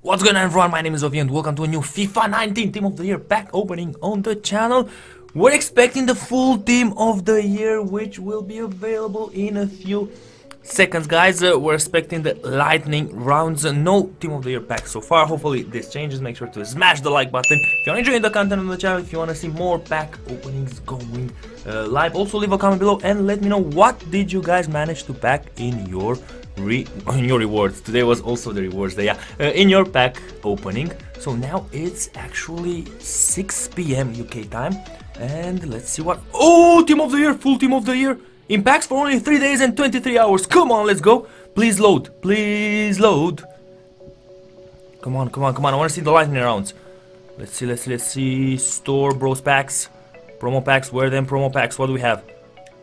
What's going on everyone, my name is Ovi and welcome to a new FIFA 19 Team of the Year pack opening on the channel. We're expecting the full Team of the Year which will be available in a few seconds guys. Uh, we're expecting the lightning rounds, uh, no Team of the Year pack so far. Hopefully this changes, make sure to smash the like button. If you're enjoying the content on the channel, if you want to see more pack openings going uh, live, also leave a comment below and let me know what did you guys manage to pack in your re in your rewards. Today was also the rewards day, yeah. Uh, in your pack opening. So now it's actually 6 p.m. UK time. And let's see what... Oh, team of the year, full team of the year. In packs for only 3 days and 23 hours. Come on, let's go. Please load, please load. Come on, come on, come on. I want to see the lightning rounds. Let's see, let's see, let's see. Store bros packs. Promo packs, where them promo packs? What do we have?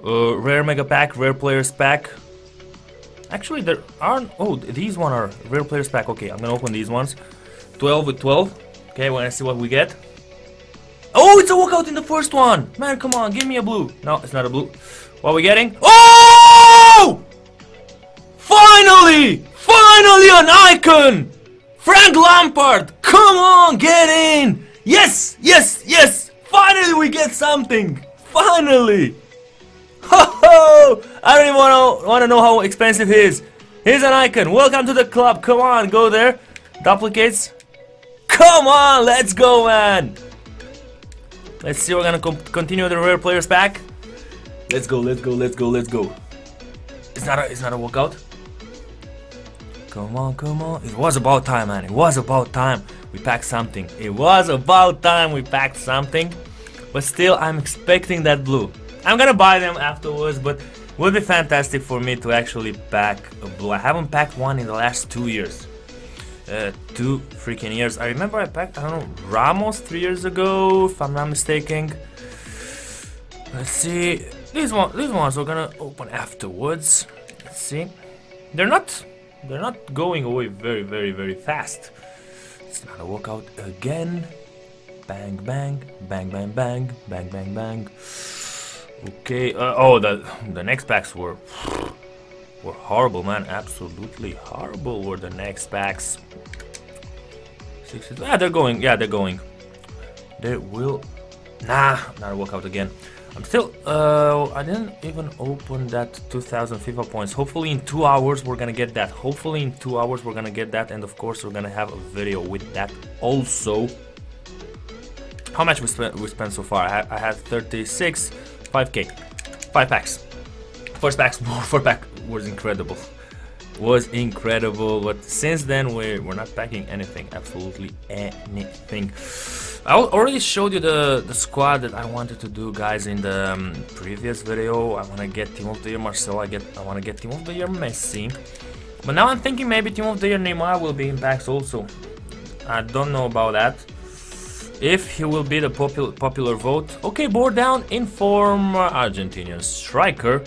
Uh, rare mega pack, rare players pack, Actually, there aren't... Oh, these one are rare players pack. Okay, I'm gonna open these ones. 12 with 12. Okay, when I see what we get. Oh, it's a walkout in the first one! Man, come on, give me a blue. No, it's not a blue. What are we getting? Oh! Finally! Finally an icon! Frank Lampard! Come on, get in! Yes, yes, yes! Finally we get something! Finally! I don't even wanna, wanna know how expensive he is. Here's an icon. Welcome to the club. Come on, go there. Duplicates. Come on, let's go, man. Let's see, we're gonna continue the rare players pack. Let's go, let's go, let's go, let's go. It's not a, it's not a walkout. Come on, come on. It was about time, man. It was about time we packed something. It was about time we packed something. But still, I'm expecting that blue. I'm gonna buy them afterwards, but would be fantastic for me to actually pack a blue. I haven't packed one in the last two years. Uh, two freaking years. I remember I packed, I don't know, Ramos three years ago, if I'm not mistaken. Let's see. These one, these ones we're gonna open afterwards. Let's see. They're not, they're not going away very, very, very fast. It's not a walkout again. Bang, bang, bang, bang, bang, bang, bang, bang. Okay. Uh, oh, the the next packs were were horrible, man. Absolutely horrible were the next packs. Six. Ah, they're going. Yeah, they're going. They will. Nah, not work out again. I'm still. Uh, I didn't even open that 2,000 FIFA points. Hopefully, in two hours we're gonna get that. Hopefully, in two hours we're gonna get that, and of course we're gonna have a video with that also. How much we spent? We spent so far? I, I had 36. 5k. 5 packs. First packs, four pack was incredible. Was incredible, but since then we're, we're not packing anything, absolutely anything. I already showed you the, the squad that I wanted to do, guys, in the um, previous video. I want to get Team of the Year Marcelo, I, get, I want to get Team of the Year Messi. But now I'm thinking maybe Team of the Year Neymar will be in packs also. I don't know about that if he will be the popular popular vote. Okay, board down, inform uh, Argentinian striker,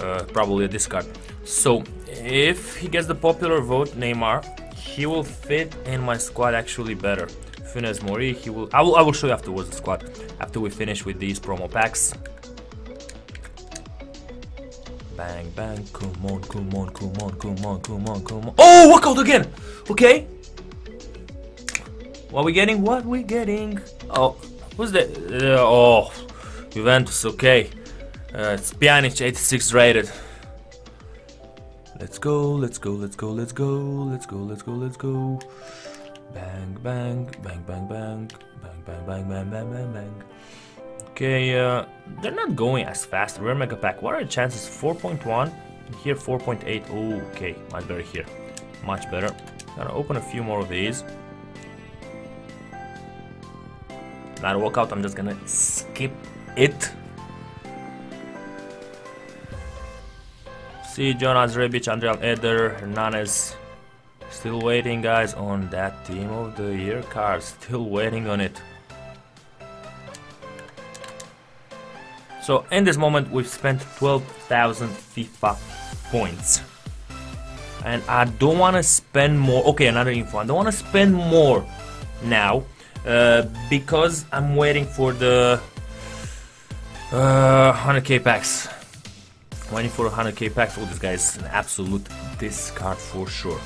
uh, probably a discard. So if he gets the popular vote, Neymar, he will fit in my squad actually better. Funes Mori, he will. I will. I will show you afterwards the squad after we finish with these promo packs. Bang bang, come on, come on, come on, come on, come on, come on. Oh, walkout again. Okay. What we getting? What we getting? Oh, who's that? Uh, oh, Juventus. Okay, uh, it's Pjanic, 86 rated. Let's go. Let's go. Let's go. Let's go. Let's go. Let's go. Let's go. Bang bang bang bang bang bang bang bang bang bang bang bang. Okay, uh, they're not going as fast. Rare Mega Pack. What are the chances? 4.1. Here 4.8. okay, much better here. Much better. Gonna open a few more of these. Not a walkout, I'm just gonna skip it. See Jonas Rebic, Andrian Eder, Hernandez. Still waiting guys on that team of the year card. Still waiting on it. So in this moment we've spent 12,000 FIFA points. And I don't want to spend more. Okay, another info. I don't want to spend more now uh, because I'm waiting for the uh, 100k packs. Waiting for 100k packs. Oh, this guy is an absolute discard for sure.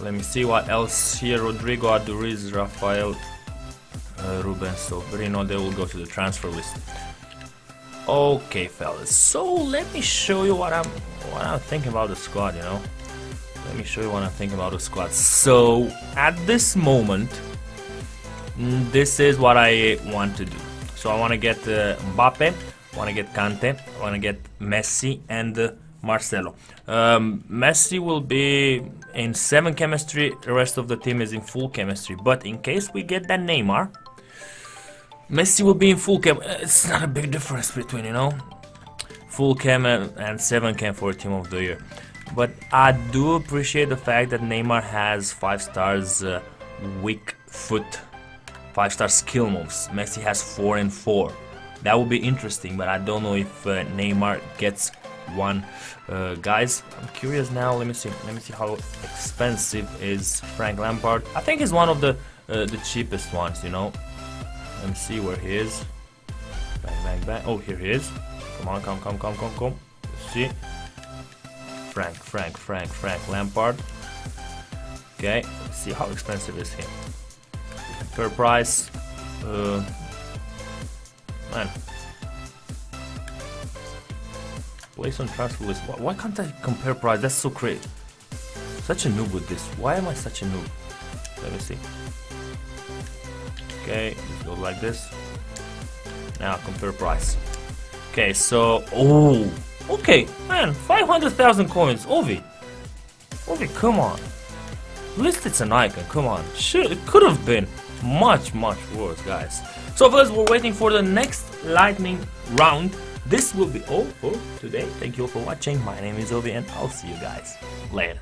Let me see what else here. Rodrigo Aduriz, Rafael uh, Ruben Sobrino, they will go to the transfer list. Okay, fellas. So let me show you what I'm what I'm thinking about the squad. You know, let me show you what I'm thinking about the squad. So at this moment, mm, this is what I want to do. So I want to get uh, Mbappe, I want to get Kante, I want to get Messi and uh, Marcelo. Um, Messi will be in 7 chemistry, the rest of the team is in full chemistry. But in case we get that Neymar, Messi will be in full chem. It's not a big difference between, you know, full chem and 7 chem for Team of the Year. But I do appreciate the fact that Neymar has 5 stars uh, weak foot, 5 star skill moves. Messi has 4 and 4. That would be interesting, but I don't know if uh, Neymar gets one. Uh, guys, I'm curious now. Let me see. Let me see how expensive is Frank Lampard. I think he's one of the uh, the cheapest ones. You know. Let me see where he is. Bang, bang, bang. Oh, here he is. Come on, come, come, come, come, come. Let's see. Frank, Frank, Frank, Frank Lampard. Okay. Let's see how expensive is he. Per price. Uh, man, Place on transfer list. Why, why can't I compare price? That's so crazy. Such a noob with this. Why am I such a noob? Let me see. Okay, let's go like this. Now compare price. Okay, so oh, okay, man, 500,000 coins. Ovi, Ovi, come on. At least it's an icon. Come on, should it could have been much much worse, guys. So first, we're waiting for the next lightning round. This will be all for today. Thank you all for watching. My name is Ovi and I'll see you guys later.